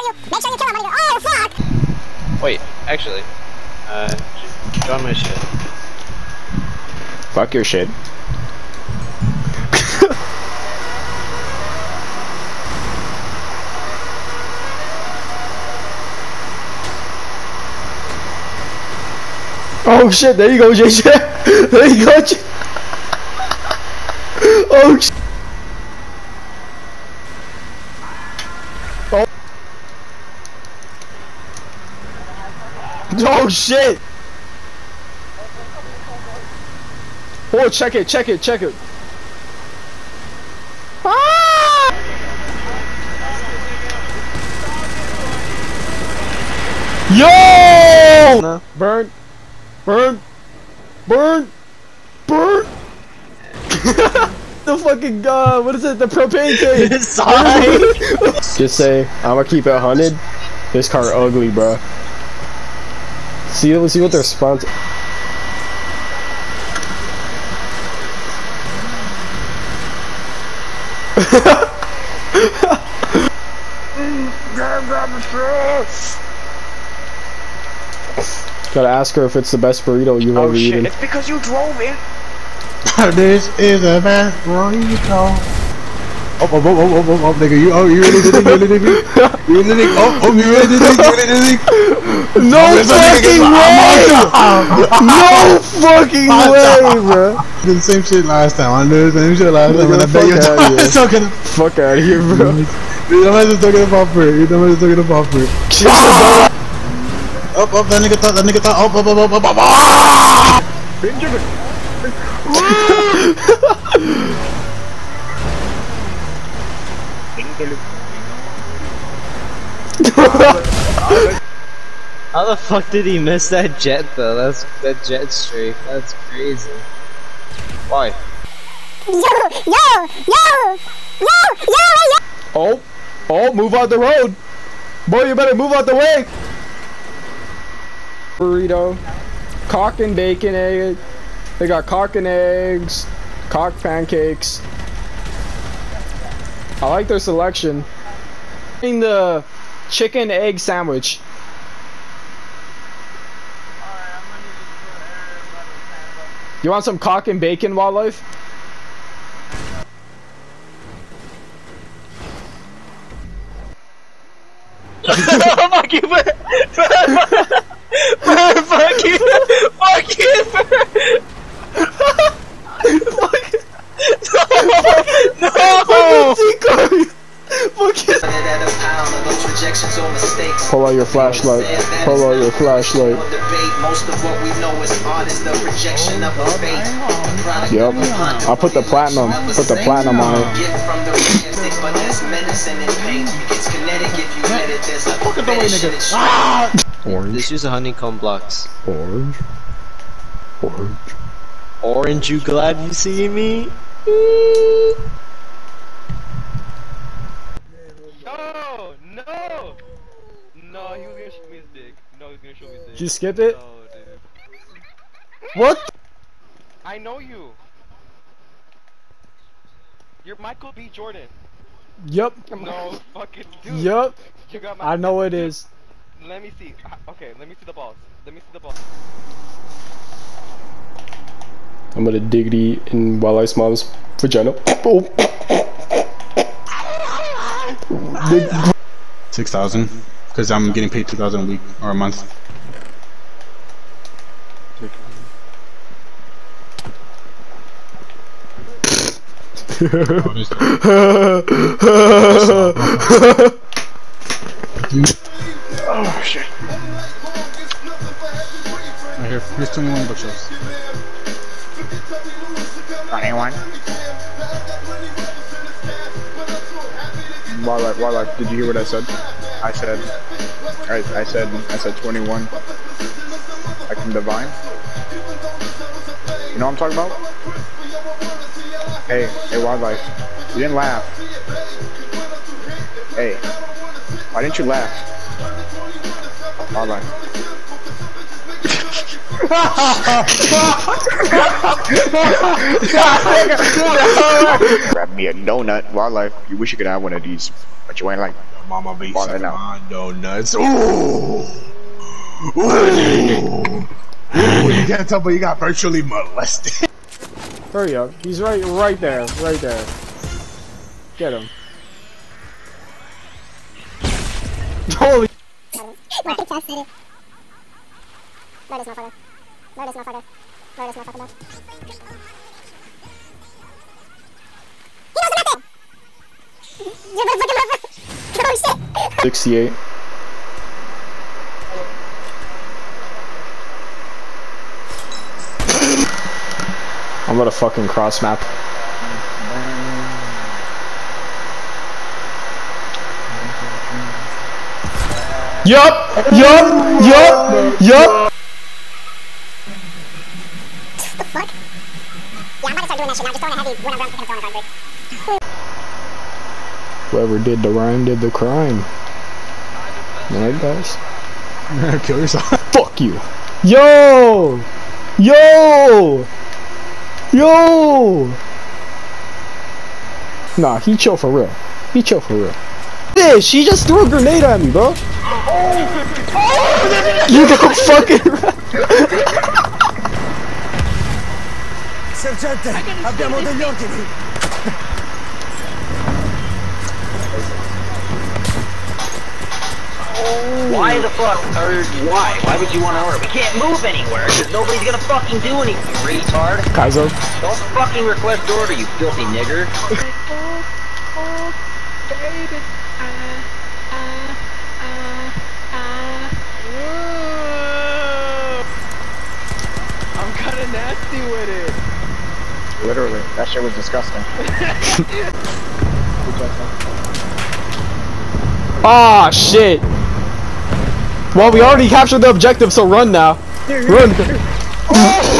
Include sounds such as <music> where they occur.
sure you make sure you kill him when you Oh fuck! Wait, actually, uh, join my shit. Fuck your shit. oh shit, there you go, JJ. <laughs> There you go, J <laughs> Oh shit. <laughs> Oh shit! Oh, check it, check it, check it. Ah! Yo! No. Burn, burn, burn, burn. <laughs> the fucking uh, what is it? The propane tank. <laughs> Sorry. Just say I'm gonna keep it hunted. This car ugly, bro. See, let's see what their sponsor. <laughs> Gotta ask her if it's the best burrito you've oh ever shit, eaten. it's because you drove it. <laughs> this is a best burrito. Oh, oh, oh, oh, oh, oh, oh, nigga, you, oh, you really did it, you really did it, you really did it, oh, oh, you really did it, you really did it. No Oh, it's a fucking way! No fucking way, bro! Did the same shit last time. I did the same shit last time. And I bet you fuck <laughs> outta here. talking. Fuck out of here, <laughs> bro. You know what I'm talking about for it. You know what I'm talking about for it. Up, up, that nigga thought, that nigga thought, up, up, up, up, up, up, <laughs> <laughs> How the fuck did he miss that jet though? That's that jet streak. That's crazy. Why? Yo, yo, yo, yo, yo, yo! Oh, oh, move out the road. Boy, you better move out the way. Burrito, cock and bacon egg. They got cock and eggs, cock pancakes. I like their selection. Eating the chicken egg sandwich. You want some cock and bacon wildlife? fuck you, man. fuck you, fuck you. no, no. Pull out your flashlight. Pull out your flashlight. Yep. I put the platinum. Put the platinum on it. Orange. Just use the honeycomb blocks. Orange. Orange. Orange, you glad you see me? No, no, no. He was gonna show me his dick. No, he was gonna show me his dick. Did you skip it? No, dude. What? I know you. You're Michael B. Jordan. Yup. No, fucking dude. Yup. You got my. I know it is. Let me see. Ah, Okay, let me see the balls. Let me see the balls. I'm gonna diggity in Wildlife's mom's vagina. <coughs> Big- Six thousand, because I'm getting paid two thousand a week or a month. Oh, shit! Right here, here's twenty-one bookshelves. Twenty-one. Wildlife, wildlife. Did you hear what I said? I said, I, I said, I said 21. I can Divine. You know what I'm talking about? Hey, hey, wildlife. You didn't laugh. Hey, why didn't you laugh? Wildlife. Grab me a donut. Wildlife. You wish you could have one of these, but you ain't like. Mama be Balling sucking out. my donuts. Ooh. Ooh. Ooh, you can't tell, but you got virtually molested. Hurry up. He's right right there. Right there. Get him. <laughs> Holy Murder this motherfucker. Murder this motherfucker. He knows nothing! You're motherfucking motherfucker! Shit! 68. I'm gonna fucking cross map. Yup! Yup! Yup! Yup! the fuck? Yeah, I'm about to start doing that. Just throwing a heavy whenever I'm picking up throwing a card. Whoever did the rhyme did the crime. Alright, guys. <laughs> Kill yourself. <laughs> Fuck you. Yo! Yo! Yo! Nah, he chill for real. He chill for real. This, she just threw a grenade at me, bro. Oh, <laughs> oh, you don't fucking. Why the fuck? Or why? Why would you want to order? We can't move anywhere because nobody's gonna fucking do anything, retard. Kaizo. Don't fucking request order, you filthy nigger. <laughs> Literally, that shit was disgusting. <laughs> Ah, shit. Well, we already captured the objective, so run now. <laughs> Run. <laughs>